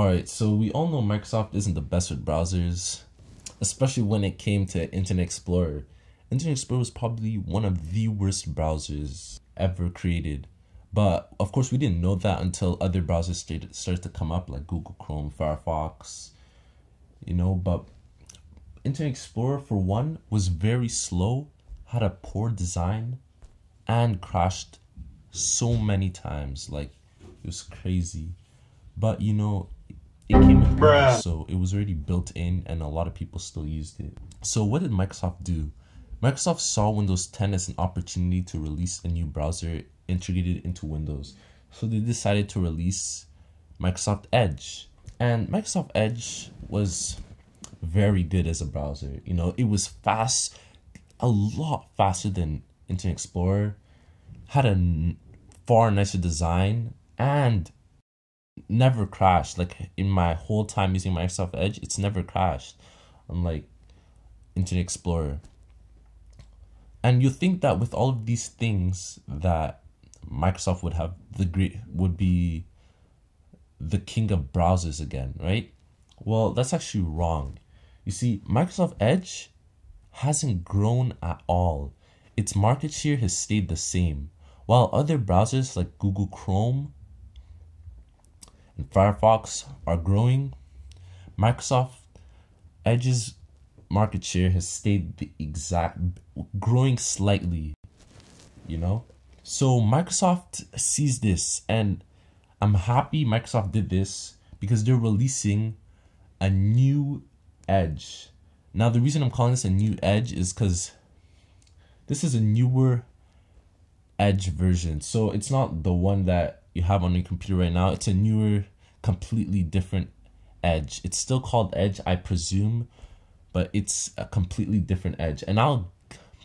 Alright, so we all know Microsoft isn't the best with browsers, especially when it came to Internet Explorer. Internet Explorer was probably one of the worst browsers ever created. But of course, we didn't know that until other browsers started, started to come up, like Google Chrome, Firefox, you know. But Internet Explorer, for one, was very slow, had a poor design, and crashed so many times. Like, it was crazy. But you know, it came in Bruh. so it was already built in, and a lot of people still used it. So, what did Microsoft do? Microsoft saw Windows 10 as an opportunity to release a new browser integrated into Windows. So they decided to release Microsoft Edge. And Microsoft Edge was very good as a browser. You know, it was fast, a lot faster than Internet Explorer, had a far nicer design, and never crashed. Like in my whole time using Microsoft Edge, it's never crashed. Unlike Internet Explorer. And you think that with all of these things that Microsoft would have the great would be the king of browsers again, right? Well, that's actually wrong. You see, Microsoft Edge hasn't grown at all. Its market share has stayed the same, while other browsers like Google Chrome and Firefox are growing. Microsoft Edge's market share has stayed the exact growing slightly, you know? So Microsoft sees this and I'm happy Microsoft did this because they're releasing a new edge. Now the reason I'm calling this a new edge is cuz this is a newer edge version. So it's not the one that you have on your computer right now. It's a newer completely different edge. It's still called edge, I presume, but it's a completely different edge. And I'll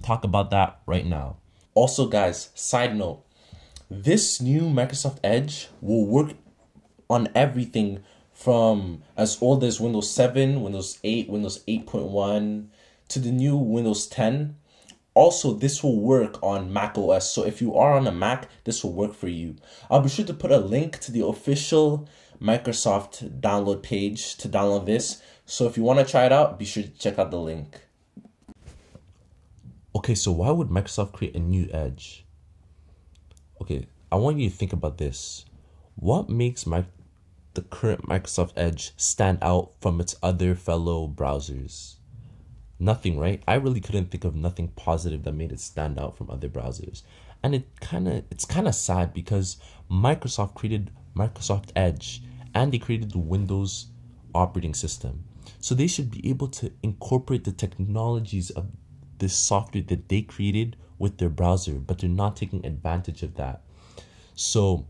talk about that right now. Also, guys, side note this new Microsoft Edge will work on everything from as old as Windows 7, Windows 8, Windows 8.1 to the new Windows 10. Also, this will work on Mac OS. So if you are on a Mac, this will work for you. I'll be sure to put a link to the official Microsoft download page to download this. So if you want to try it out, be sure to check out the link. Okay, so why would Microsoft create a new Edge? Okay, I want you to think about this. What makes my the current Microsoft Edge stand out from its other fellow browsers? Nothing, right? I really couldn't think of nothing positive that made it stand out from other browsers. And it kind of it's kind of sad because Microsoft created Microsoft Edge and they created the Windows operating system. So they should be able to incorporate the technologies of this software that they created with their browser, but they're not taking advantage of that. So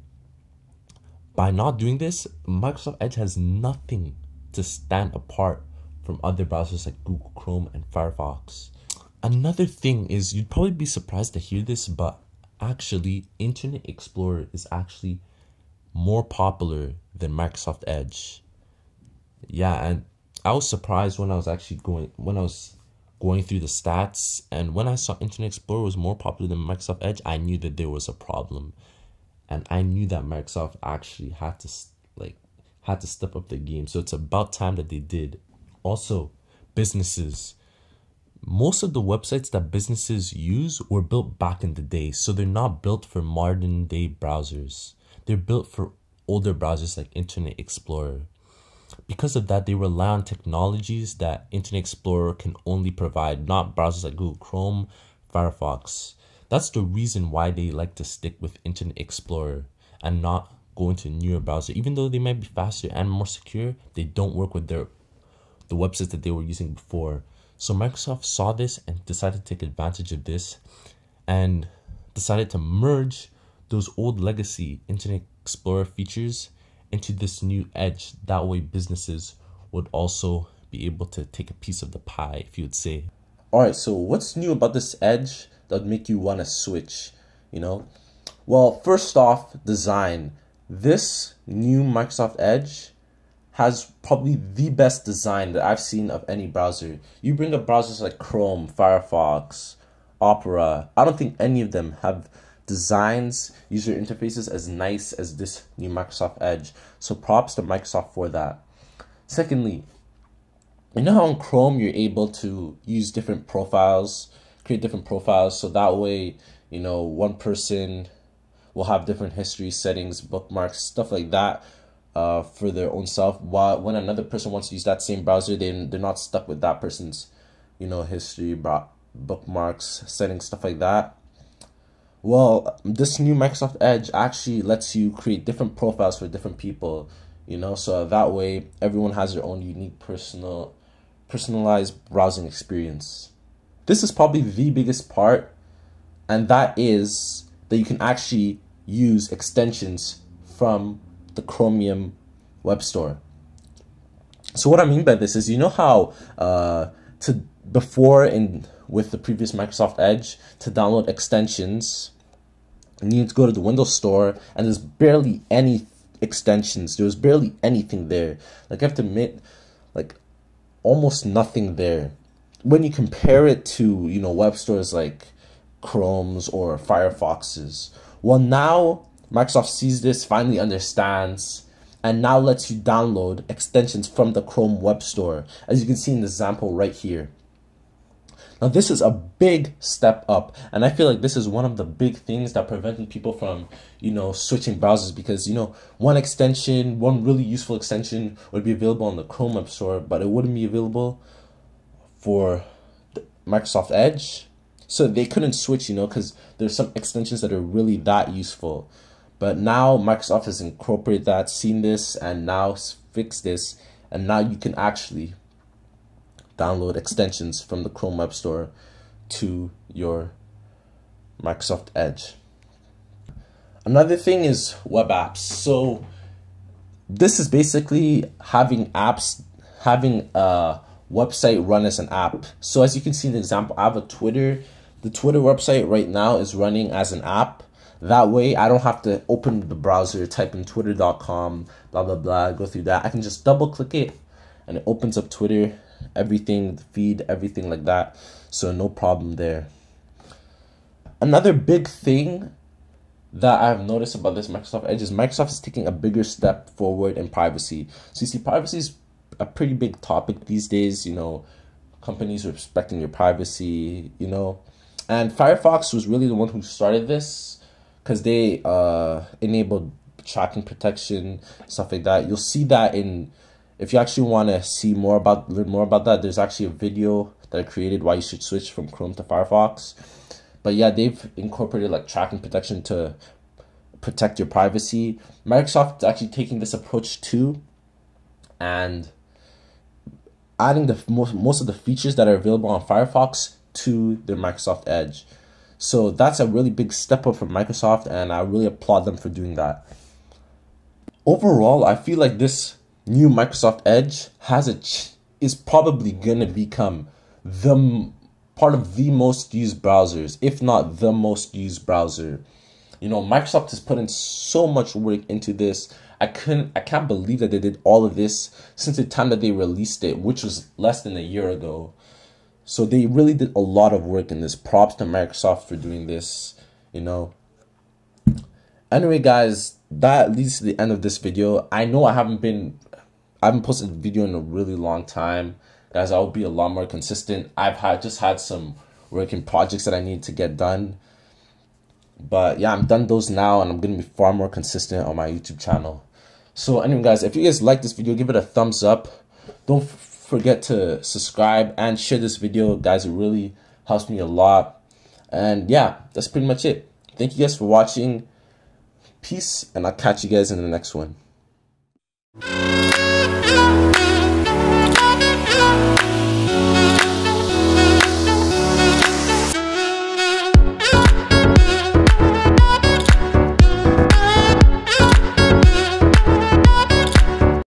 by not doing this, Microsoft Edge has nothing to stand apart from other browsers like Google Chrome and Firefox. Another thing is you'd probably be surprised to hear this, but actually Internet Explorer is actually more popular than Microsoft Edge. Yeah, and I was surprised when I was actually going when I was going through the stats and when I saw Internet Explorer was more popular than Microsoft Edge, I knew that there was a problem. And I knew that Microsoft actually had to like had to step up the game. So it's about time that they did. Also, businesses most of the websites that businesses use were built back in the day, so they're not built for modern day browsers. They're built for older browsers like Internet Explorer. Because of that, they rely on technologies that Internet Explorer can only provide, not browsers like Google Chrome, Firefox. That's the reason why they like to stick with Internet Explorer and not go into a newer browser. Even though they might be faster and more secure, they don't work with their the websites that they were using before. So Microsoft saw this and decided to take advantage of this and decided to merge those old legacy Internet Explorer features into this new edge. That way, businesses would also be able to take a piece of the pie, if you would say. All right, so what's new about this edge that would make you want to switch? You know, well, first off, design. This new Microsoft Edge has probably the best design that I've seen of any browser. You bring up browsers like Chrome, Firefox, Opera. I don't think any of them have designs, user interfaces as nice as this new Microsoft Edge. So props to Microsoft for that. Secondly, you know how in Chrome you're able to use different profiles, create different profiles, so that way, you know, one person will have different history settings, bookmarks, stuff like that uh, for their own self. While when another person wants to use that same browser, they they're not stuck with that person's, you know, history, bookmarks, settings, stuff like that. Well, this new Microsoft Edge actually lets you create different profiles for different people, you know, so that way everyone has their own unique personal personalized browsing experience. This is probably the biggest part, and that is that you can actually use extensions from the Chromium Web Store. So what I mean by this is, you know how uh, to before in with the previous Microsoft Edge to download extensions, you need to go to the Windows Store, and there's barely any extensions. There's barely anything there. Like I have to admit, like almost nothing there. When you compare it to you know web stores like Chrome's or Firefox's, well now Microsoft sees this, finally understands, and now lets you download extensions from the Chrome Web Store, as you can see in the example right here. Now, this is a big step up, and I feel like this is one of the big things that preventing people from, you know, switching browsers because, you know, one extension, one really useful extension would be available on the Chrome Web Store, but it wouldn't be available for Microsoft Edge. So they couldn't switch, you know, because there's some extensions that are really that useful. But now Microsoft has incorporated that, seen this, and now fixed this, and now you can actually download extensions from the Chrome Web Store to your Microsoft Edge. Another thing is web apps. So this is basically having apps, having a website run as an app. So as you can see in the example, I have a Twitter. The Twitter website right now is running as an app. That way, I don't have to open the browser, type in twitter.com, blah, blah, blah, go through that. I can just double click it and it opens up Twitter, everything, the feed, everything like that. So, no problem there. Another big thing that I've noticed about this Microsoft Edge is Microsoft is taking a bigger step forward in privacy. So, you see, privacy is a pretty big topic these days, you know, companies respecting your privacy, you know. And Firefox was really the one who started this because they uh, enabled tracking protection, stuff like that. You'll see that in if you actually want to see more about learn more about that. There's actually a video that I created why you should switch from Chrome to Firefox. But yeah, they've incorporated like tracking protection to protect your privacy. Microsoft is actually taking this approach too, and adding the most most of the features that are available on Firefox to their Microsoft Edge. So that's a really big step up from Microsoft, and I really applaud them for doing that. Overall, I feel like this new Microsoft Edge has a is probably gonna become the part of the most used browsers, if not the most used browser. You know, Microsoft has put in so much work into this. I couldn't, I can't believe that they did all of this since the time that they released it, which was less than a year ago. So they really did a lot of work in this. Props to Microsoft for doing this, you know. Anyway, guys, that leads to the end of this video. I know I haven't been, I haven't posted a video in a really long time. Guys, I'll be a lot more consistent. I've had just had some working projects that I need to get done. But yeah, I'm done those now and I'm to be far more consistent on my YouTube channel. So anyway, guys, if you guys like this video, give it a thumbs up. Don't forget to subscribe and share this video guys it really helps me a lot and yeah that's pretty much it thank you guys for watching peace and i'll catch you guys in the next one